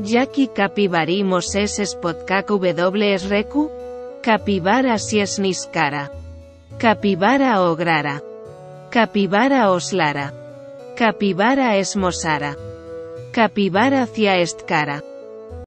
Jaki capibari moses spodkak w reku? Capibara si es niskara. Capibara ograra. Capibara oslara. Capibara es mosara. Capibara cia estkara.